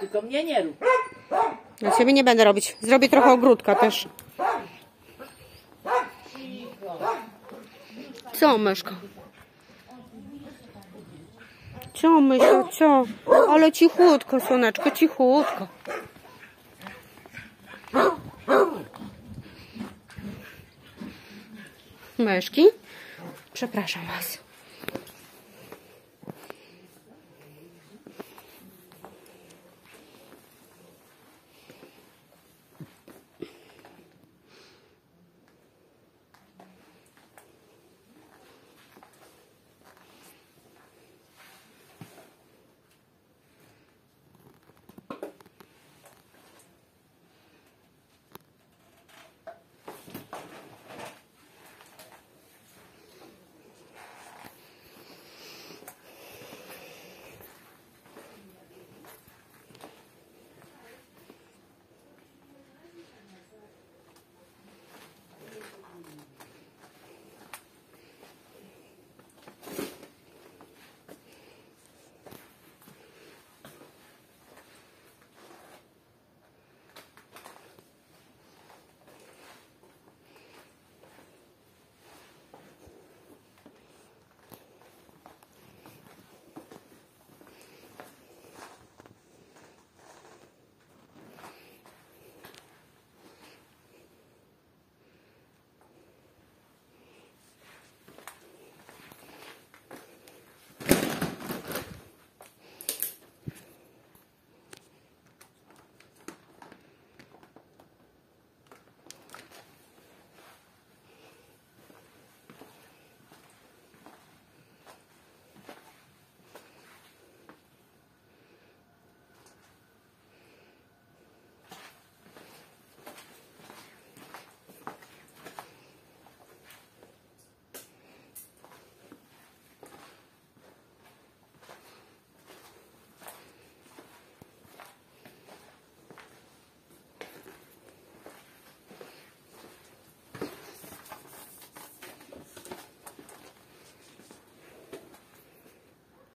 Tylko mnie nie rób. Ja ciebie nie będę robić. Zrobię trochę ogródka też. Co, myszko? Co, myszko, co? Ale cichutko, słoneczko, cichutko. Myszki? Przepraszam was.